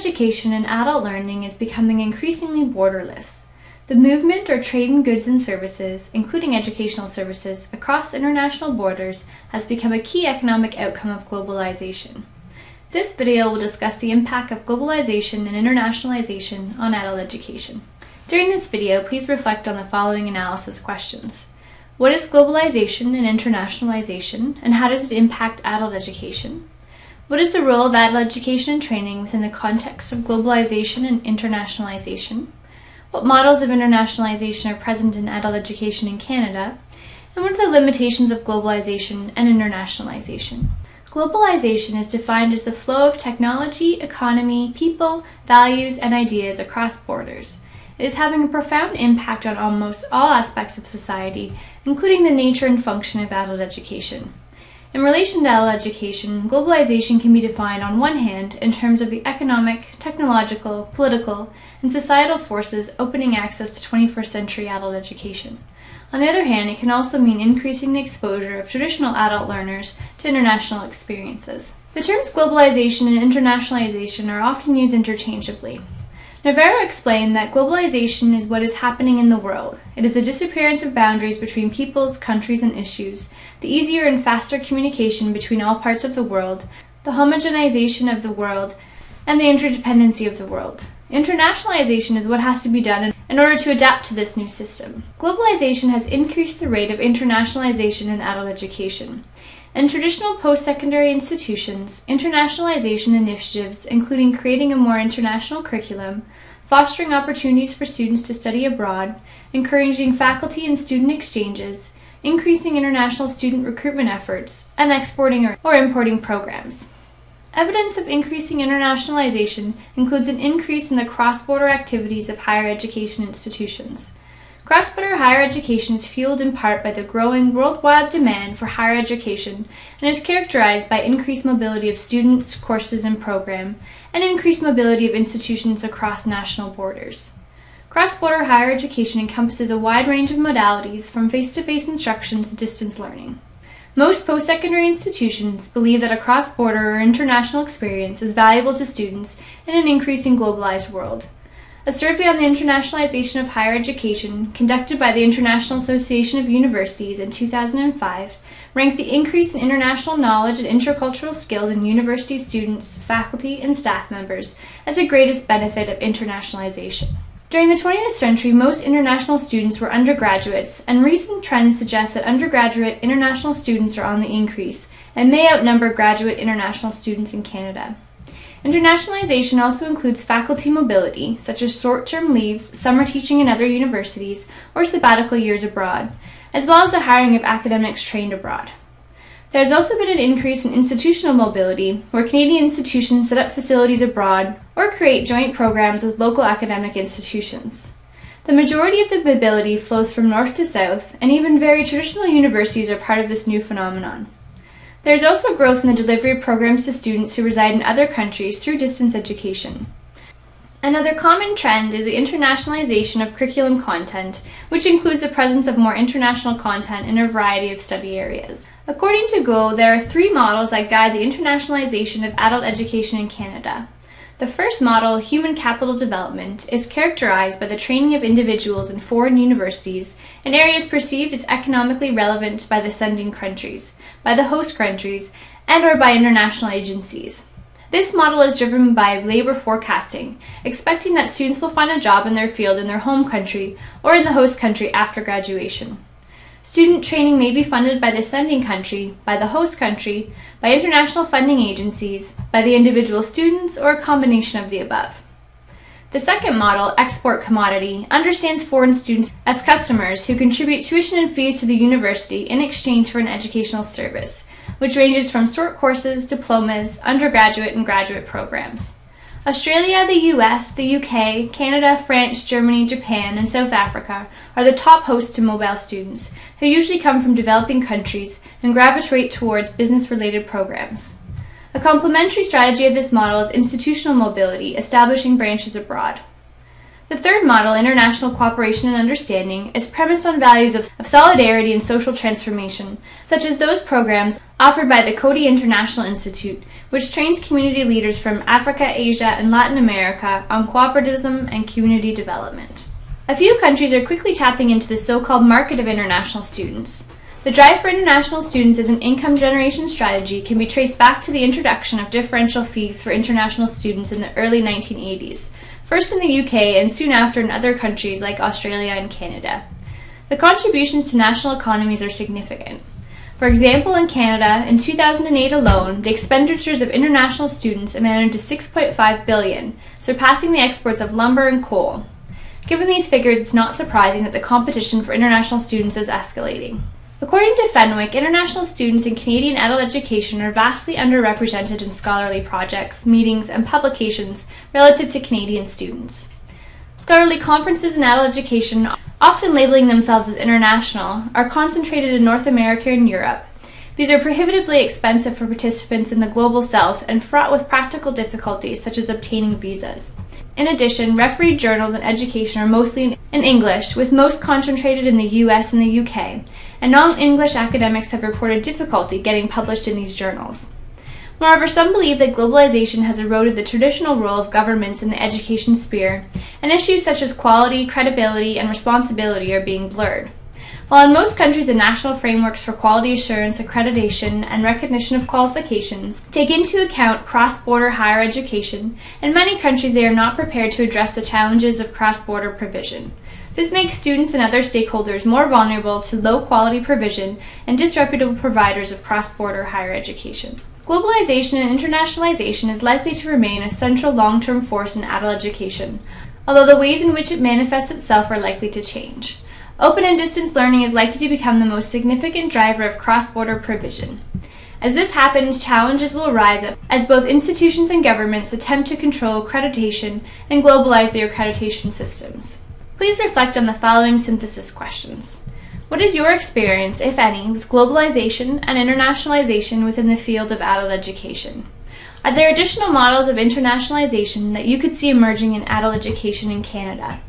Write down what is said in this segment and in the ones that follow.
education and adult learning is becoming increasingly borderless. The movement or trade in goods and services, including educational services, across international borders has become a key economic outcome of globalization. This video will discuss the impact of globalization and internationalization on adult education. During this video, please reflect on the following analysis questions. What is globalization and internationalization, and how does it impact adult education? What is the role of adult education and training within the context of globalization and internationalization? What models of internationalization are present in adult education in Canada? And what are the limitations of globalization and internationalization? Globalization is defined as the flow of technology, economy, people, values, and ideas across borders. It is having a profound impact on almost all aspects of society, including the nature and function of adult education. In relation to adult education, globalization can be defined on one hand in terms of the economic, technological, political, and societal forces opening access to 21st century adult education. On the other hand, it can also mean increasing the exposure of traditional adult learners to international experiences. The terms globalization and internationalization are often used interchangeably. Navarro explained that globalization is what is happening in the world. It is the disappearance of boundaries between peoples, countries, and issues, the easier and faster communication between all parts of the world, the homogenization of the world, and the interdependency of the world. Internationalization is what has to be done in order to adapt to this new system. Globalization has increased the rate of internationalization in adult education. In traditional post secondary institutions, internationalization initiatives, including creating a more international curriculum, fostering opportunities for students to study abroad, encouraging faculty and student exchanges, increasing international student recruitment efforts, and exporting or importing programs. Evidence of increasing internationalization includes an increase in the cross border activities of higher education institutions. Cross-border higher education is fueled in part by the growing worldwide demand for higher education and is characterized by increased mobility of students, courses, and program, and increased mobility of institutions across national borders. Cross-border higher education encompasses a wide range of modalities from face-to-face instruction to distance learning. Most post-secondary institutions believe that a cross-border or international experience is valuable to students in an increasing globalized world. A survey on the internationalization of higher education, conducted by the International Association of Universities in 2005, ranked the increase in international knowledge and intercultural skills in university students, faculty, and staff members as the greatest benefit of internationalization. During the 20th century, most international students were undergraduates, and recent trends suggest that undergraduate international students are on the increase and may outnumber graduate international students in Canada. Internationalization also includes faculty mobility, such as short term leaves, summer teaching in other universities, or sabbatical years abroad, as well as the hiring of academics trained abroad. There has also been an increase in institutional mobility, where Canadian institutions set up facilities abroad or create joint programs with local academic institutions. The majority of the mobility flows from north to south, and even very traditional universities are part of this new phenomenon. There is also growth in the delivery of programs to students who reside in other countries through distance education. Another common trend is the internationalization of curriculum content, which includes the presence of more international content in a variety of study areas. According to Guo, there are three models that guide the internationalization of adult education in Canada. The first model, human capital development, is characterized by the training of individuals in foreign universities in areas perceived as economically relevant by the sending countries, by the host countries, and or by international agencies. This model is driven by labor forecasting, expecting that students will find a job in their field in their home country or in the host country after graduation. Student training may be funded by the sending country, by the host country, by international funding agencies, by the individual students, or a combination of the above. The second model, export commodity, understands foreign students as customers who contribute tuition and fees to the university in exchange for an educational service, which ranges from short courses, diplomas, undergraduate, and graduate programs. Australia, the US, the UK, Canada, France, Germany, Japan, and South Africa are the top hosts to mobile students, who usually come from developing countries and gravitate towards business related programs. A complementary strategy of this model is institutional mobility, establishing branches abroad. The third model, international cooperation and understanding, is premised on values of, of, solidarity and social transformation, such as those programs offered by the Coady International Institute, which trains community leaders from Africa, Asia, and Latin America on cooperativism and community development. A few countries are quickly tapping into the so called market of international students. The drive for international students as an income generation strategy can be traced back to the introduction of differential fees for international students in the early 1980s, first in the UK and soon after in other countries like Australia and Canada. The contributions to national economies are significant. For example, in Canada, in 2008 alone, the expenditures of international students amounted to 6.5 billion, surpassing the exports of lumber and coal. Given these figures, it's not surprising that the competition for international students is escalating. According to Fenwick, international students in Canadian adult education are vastly underrepresented in scholarly projects, meetings, and publications relative to Canadian students. Scholarly conferences in adult education, often labeling themselves as international, are concentrated in North America and Europe. These are prohibitively expensive for participants in the global south and fraught with practical difficulties such as obtaining visas. In addition, refereed journals in education are mostly in English, with most concentrated in the US and the UK, and non English academics have reported difficulty getting published in these journals. Moreover, some believe that globalization has eroded the traditional role of governments in the education sphere, and issues such as quality, credibility, and responsibility are being blurred. While in most countries the national frameworks for quality assurance, accreditation, and recognition of qualifications take into account cross-border higher education, in many countries they are not prepared to address the challenges of cross-border provision. This makes students and other stakeholders more vulnerable to low quality provision and disreputable providers of cross border higher education. Globalization and internationalization is likely to remain a central long term force in adult education, although the ways in which it manifests itself are likely to change. Open and distance learning is likely to become the most significant driver of cross border provision. As this happens, challenges will arise as both institutions and governments attempt to control accreditation and globalize their accreditation systems. Please reflect on the following synthesis questions. What is your experience, if any, with globalization and internationalization within the field of adult education? Are there additional models of internationalization that you could see emerging in adult education in Canada?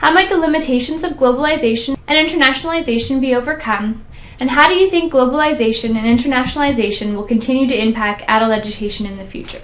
How might the limitations of globalization and internationalization be overcome? And how do you think globalization and internationalization will continue to impact adult education in the future?